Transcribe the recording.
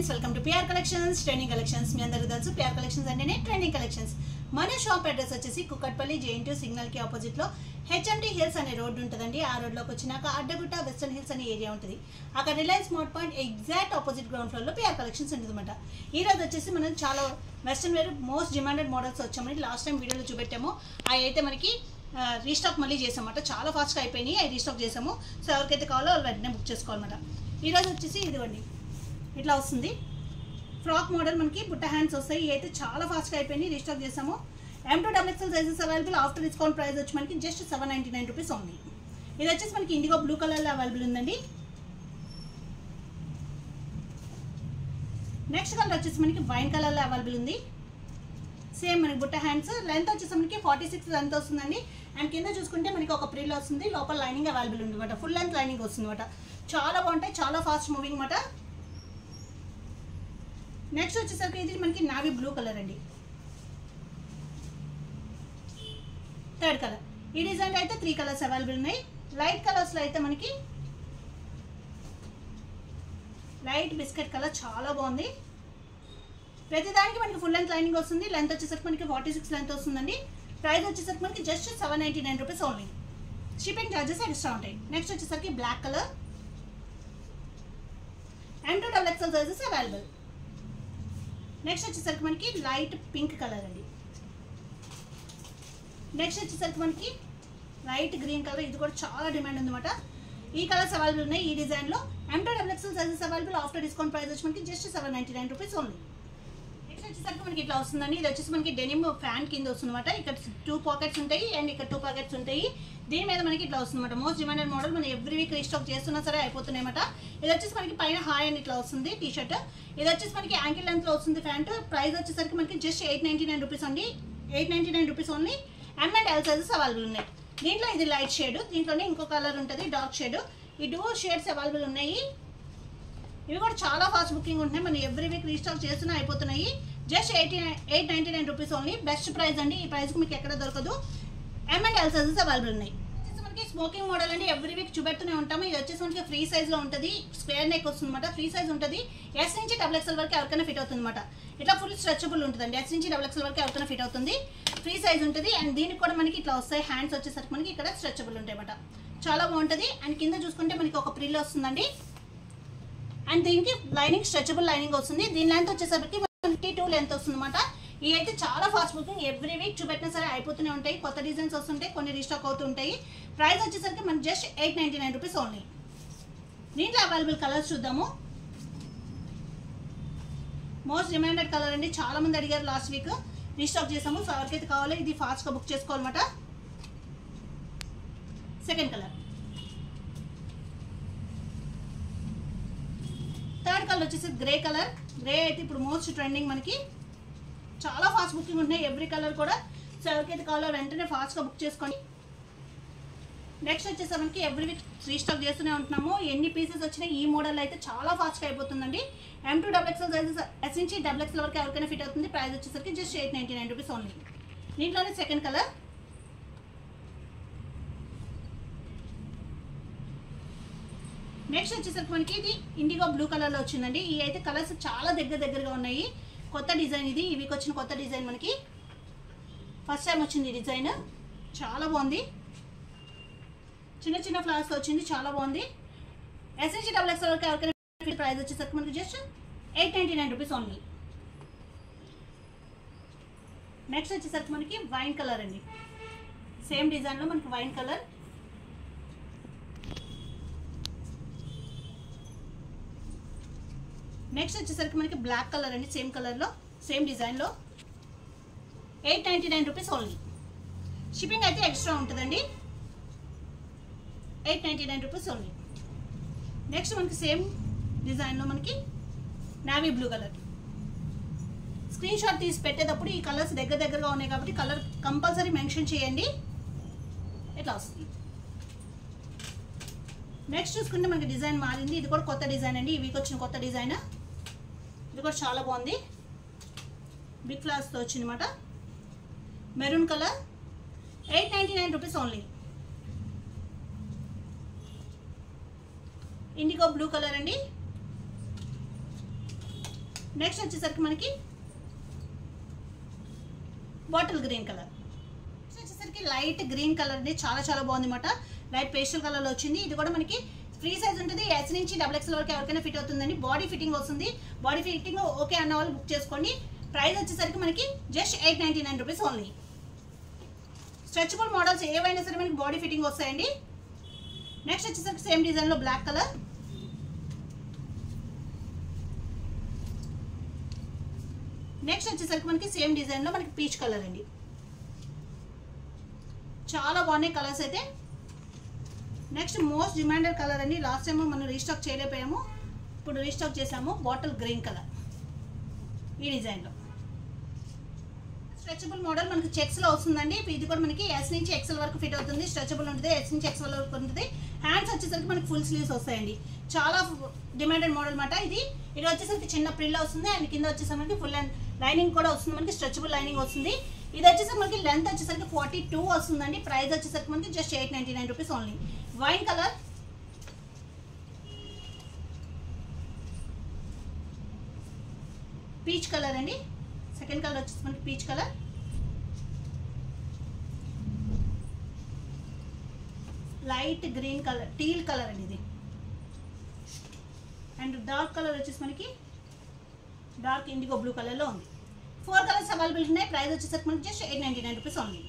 Friends welcome to PR collections training collections మీ అందరికీ తెలుసు PR collections అంటేనే ట్రైనింగ్ కలెక్షన్స్ మన షాప్ అడ్రస్ వచ్చేసి కుక్కట్పల్లి జేఎన్టీ సిగ్నల్కి ఆపోజిట్లో హెచ్ఎంటీ హిల్స్ అనే రోడ్డు ఉంటుందండి. ఆ రోడ్లోకి వచ్చినాక అడ్డగుట్ట వెస్టర్న్ హిల్స్ అనే ఏరియా ఉంటుంది. అక్కడ Reliance smart point exact opposite ground ఫ్లోర్లో పిఆర్ కలెక్షన్స్ ఉంటుందన్నమాట. ఈ రోజు వచ్చేసి మనం చాలా western wear most demanded models వచ్చామని లాస్ట్ టైం వీడియోలో చూపెట్టాము. అవి అయితే మనకి రీస్టాక్ మళ్ళీ చేసామన్నమాట. చాలా ఫాస్ట్గా అయిపోయినాయి. అవి రీస్టాక్ చేసాము. సో ఎవరికైతే కావాలో వాళ్ళు వెంటనే బుక్ చేసుకోవాలన్నమాట. ఈరోజు వచ్చేసి ఇదిగోండి. ఇట్లా వస్తుంది. ఫ్రాక్ మోడల్ మనకి బుట్ట హ్యాండ్స్ వస్తాయి. అయితే చాలా ఫాస్ట్గా అయిపోయినాయి రీస్టాక్ చేసాము. M to double XL sizes available after discount price వచ్చి మనకి just seven ninety nine rupees ఉంది. ఇది వచ్చేసి మనకి ఇండిగో బ్లూ కలర్లో అవైలబుల్ ఉందండి. నెక్స్ట్ కలర్ వచ్చేసి మనకి వైన్ కలర్లో అవైలబుల్ ఉంది. సేమ్ మనకి బుట్ట హ్యాండ్స్. లెంత్ వచ్చేసి మనకి ఫార్టీ సిక్స్ లెంత్ వస్తుందండి. అండ్ కింద చూసుకుంటే మనకి ఒక ప్రిల్ వస్తుంది. లోపల లైనింగ్ అవైలబుల్ ఉంది అనమాట ఫుల్ లెంత్ లైనింగ్ వస్తుంది అనమాట చాలా బాగుంటాయి. చాలా ఫాస్ట్ మూవింగ్ అనమాట నెక్స్ట్ వచ్చేసరికి ఇది మనకి నావీ బ్లూ కలర్ అండి. థర్డ్ కలర్ ఈ డిజైన్ అయితే త్రీ కలర్స్ అవైలబుల్ ఉన్నాయి. లైట్ కలర్స్లో అయితే మనకి లైట్ బిస్కెట్ కలర్ చాలా బాగుంది. ప్రతిదానికి మనకి ఫుల్ లెంత్ లైనింగ్ వస్తుంది. లెంత్ వచ్చేసరికి మనకి ఫార్టీ సిక్స్ లెంత్ వస్తుందండి. ప్రైస్ వచ్చేసరికి మనకి just seven ninety nine rupees only shipping charges extra ఉంటాయి. నెక్స్ట్ వచ్చేసరికి black colour and to double XL sizes available next వచ్చేసరికి మనకి లైట్ పింక్ కలర్ అండి. నెక్స్ట్ వచ్చేసరికి మనకి లైట్ గ్రీన్ కలర్ ఇది కూడా చాలా డిమాండ్ ఉందన్నమాట. ఈ కలర్స్ అవైలబుల్ ఉన్నాయి ఈ డిజైన్లో M to to double XL sizes available after discount price వచ్చి మనకి just seven ninety nine rupees only వచ్చేసరికి మనకి ఇట్లా వస్తుందండి. ఇది వచ్చేసి మనకి డెనిమ్ ఫ్యాన్ కింద వస్తుందన్నమాట. ఇక్కడ టూ పాకెట్స్ ఉంటాయి అండ్ ఇక్కడ టూ పాకెట్స్ ఉంటాయి. దీని మీద మనకి ఇట్లా వస్తుందన్నమాట. మోస్ట్ డిమాండెడ్ మోడల్ మనం ఎవ్రీ వీక్ రీస్టాక్ చేస్తున్నా సరే అయిపోతున్నాయన్నమాట. ఇది వచ్చేసి మనకి పైన హాయ్ అని ఇట్లా వస్తుంది టీ షర్ట్ ఇది వచ్చేసి మనకి యాంకిల్ లెంత్లో వస్తుంది ప్యాంట్. ప్రైస్ వచ్చేసరికి మనకి just eight ninety nine rupees అండి. Eight ninety nine rupees only. M and L sizes available ఉన్నాయి. దీంట్లో ఇది లైట్ షేడ్. దీంట్లోనే ఇంకో కలర్ ఉంటుంది డార్క్ షేడ్. ఈ టూ షేడ్స్ అవైలబుల్ ఉన్నాయి. ఇవి కూడా చాలా ఫాస్ట్ బుకింగ్ ఉంటున్నాయి. మనం ఎవ్రీ వీక్ రీస్టాక్ చేస్తున్నా అయిపోతున్నాయి. Just eighty eight ninety nine rupees only best price అండి. ఈ ప్రైస్కి మీకు ఎక్కడ దొరకదు. M and L sizes available ఉన్నాయి. మనకి స్మోకింగ్ మోడల్ అండి. ఎవ్రీ వీక్ చూపెడుతూనే ఉంటాము. ఇది వచ్చేసి మనకి ఫ్రీ సైజ్లో ఉంటుంది. స్క్వేర్ నెక్ వస్తుంది అనమాట ఫ్రీ సైజ్ ఉంటుంది. ఎస్ నుంచి డబుల్ ఎక్స్ఎల్ వరకు ఎవరికైనా ఫిట్ అవుతుంది అనమాట ఇట్లా ఫుల్ స్ట్రెచబుల్ ఉంటుందండి. ఎస్ నుంచి డబుల్ ఎక్స్ఎల్ వరకు ఎవరికైనా ఫిట్ అవుతుంది. ఫ్రీ సైజ్ ఉంటుంది. అండ్ దీనికి కూడా మనకి ఇట్లా వస్తాయి. హ్యాండ్స్ వచ్చేసరికి మనకి ఇక్కడ స్ట్రెచబుల్ ఉంటాయి అనమాట చాలా బాగుంటుంది. అండ్ కింద చూసుకుంటే మనకి ఒక ప్రిల్ వస్తుందండి. అండ్ దీనికి లైనింగ్ స్ట్రెచబుల్ లైనింగ్ వస్తుంది. దీని లెంత్ వచ్చేసరికి ట్వంటీ టూ లెంత్ వస్తుంది అనమాట ఇవి అయితే చాలా ఫాస్ట్ బుకింగ్ ఎవ్రీ వీక్ చూపెట్టినా సరే అయిపోతూనే ఉంటాయి. కొత్త డిజైన్స్ వస్తుంటాయి కొన్ని రీస్టాక్ అవుతుంటాయి ప్రైస్ వచ్చేసరికి మనకి just eight ninety nine rupees only దీంట్లో అవైలబుల్ కలర్స్ చూద్దాము. మోస్ట్ డిమాండెడ్ కలర్ అండి. చాలా మంది అడిగారు లాస్ట్ వీక్ రీస్టాక్ చేసాము. సో ఎవరికైతే కావాలో ఇది ఫాస్ట్గా బుక్ చేసుకోవాలన్నమాట. సెకండ్ కలర్ థర్డ్ కలర్ వచ్చేసి గ్రే కలర్ గ్రే అయితే ఇప్పుడు మోస్ట్ ట్రెండింగ్ మనకి. చాలా ఫాస్ట్ బుకింగ్ ఉంటున్నాయి ఎవ్రీ కలర్ కూడా. సో ఎవరికైతే కావాలో వెంటనే ఫాస్ట్గా బుక్ చేసుకోండి నెక్స్ట్ వచ్చేసి మనకి ఎవ్రీ వీక్ రీస్టాక్ చేస్తూనే ఉంటున్నాము. ఎన్ని పీసెస్ వచ్చినాయి ఈ మోడల్ అయితే చాలా ఫాస్ట్గా అయిపోతుందండి. M to double XL sizes S నుంచి డబుల్ ఎక్స్ఎల్ వరకు ఎవరికైనా ఫిట్ అవుతుంది. ప్రైస్ వచ్చేసరికి just eight ninety nine rupees only దీంట్లోనే సెకండ్ కలర్ నెక్స్ట్ వచ్చేసరికి మనకి ఇది ఇండిగో బ్లూ కలర్లో వచ్చిందండి. ఇవి అయితే కలర్స్ చాలా దగ్గర దగ్గరగా ఉన్నాయి. కొత్త డిజైన్ ఇది. ఇవికి వచ్చిన కొత్త డిజైన్ మనకి. ఫస్ట్ టైం వచ్చింది ఈ డిజైన్ చాలా బాగుంది. చిన్న చిన్న ఫ్లవర్స్ వచ్చింది. చాలా బాగుంది. ఎస్ఎన్సీ డబుల్ ఎక్స్ వరకు ఎవరికైనా ప్రైస్ వచ్చేసరికి మనకి just eight ninety nine rupees only next వచ్చేసరికి మనకి వైన్ కలర్ అండి. సేమ్ డిజైన్లో మనకి వైన్ కలర్ నెక్స్ట్ వచ్చేసరికి మనకి బ్లాక్ కలర్ అండి సేమ్ కలర్లో సేమ్ డిజైన్లో eight ninety nine rupees only shipping అయితే ఎక్స్ట్రా ఉంటుందండి. Eight ninety nine rupees only next మనకి సేమ్ డిజైన్లో మనకి navy blue colour screenshot తీసి పెట్టేటప్పుడు ఈ కలర్స్ దగ్గర దగ్గరగా ఉన్నాయి కాబట్టి కలర్ కంపల్సరీ మెన్షన్ చేయండి. ఇట్లా వస్తుంది? నెక్స్ట్ చూసుకుంటే మనకి డిజైన్ మారింది. ఇది కూడా కొత్త డిజైన్ అండి. ఈ వీక్ వచ్చిన కొత్త డిజైన్ ఇది కూడా చాలా బాగుంది. బిగ్ ఫ్లాస్తో వచ్చిందన్నమాట. Maroon colour eight ninety nine rupees only indigo blue colour అండి. నెక్స్ట్ వచ్చేసరికి మనకి బాటిల్ గ్రీన్ కలర్ నెక్స్ట్ వచ్చేసరికి లైట్ గ్రీన్ కలర్ అండి. చాలా చాలా బాగుంది అనమాట లైట్ పేస్టల్ కలర్లో వచ్చింది. ఇది కూడా మనకి ఫ్రీ సైజ్ ఉంటుంది ఎస్ నుంచి డబుల్ ఎక్స్ఎల్ వరకు ఎవరికైనా ఫిట్ అవుతుందండి. బాడీ ఫిట్టింగ్ వస్తుంది. బాడీ ఫిట్టింగ్ ఓకే అన్న వాళ్ళు బుక్ చేసుకోండి. ప్రైస్ వచ్చేసరికి మనకి just eight ninety nine rupees only stretchable models ఏవైనా సరే మనకి బాడీ ఫిట్టింగ్ వస్తాయండి. నెక్స్ట్ వచ్చేసరికి సేమ్ డిజైన్లో బ్లాక్ కలర్ నెక్స్ట్ వచ్చేసరికి మనకి సేమ్ డిజైన్లో మనకి పీచ్ కలర్ అండి. చాలా బాగున్నాయి కలర్స్ అయితే. నెక్స్ట్ మోస్ట్ డిమాండెడ్ కలర్ అండి. లాస్ట్ టైం మనం రీస్టాక్ చేయలేకపోయాము. ఇప్పుడు రీస్టాక్ చేసాము. Bottle green colour. ఈ డిజైన్లో. స్ట్రెచబుల్ మోడల్ మనకి చెక్స్లో వస్తుందండి. ఇది కూడా మనకి ఎస్ నుంచి ఎక్సెల్ వరకు ఫిట్ అవుతుంది. స్ట్రెచబుల్ ఉంటుంది. ఎస్ నుంచి ఎక్సెల్ వరకు ఉంటుంది. హ్యాండ్స్ వచ్చేసరికి మనకి ఫుల్ స్లీవ్స్ వస్తాయండి. చాలా డిమాండెడ్ మోడల్ అనమాట ఇది. ఇది వచ్చేసరికి చిన్న ప్రిల్ వస్తుంది. అండ్ కింద వచ్చేసరికి మనకి ఫుల్ లైనింగ్ కూడా వస్తుంది. మనకి స్ట్రెచబుల్ లైనింగ్ వస్తుంది. ఇది వచ్చేసరికి మనకి లెంత్ వచ్చేసరికి ఫార్టీ టూ వస్తుందండి. ప్రైస్ వచ్చేసరికి మనకి just eight ninety nine rupees only wine colour? Peach colour అండి. సెకండ్ కలర్ వచ్చేసి మనకి peach colour. Light green colour teal colour అండి ఇది. అండ్ డార్క్ కలర్ వచ్చేసి మనకి డార్క్ ఇండిగో బ్లూ కలర్లో ఉంది. ఫోర్ కలర్స్ అవైలబుల్ ఉన్నాయి. ప్రైస్ వచ్చేసరికి మనకి just eight ninety nine rupees ఉంది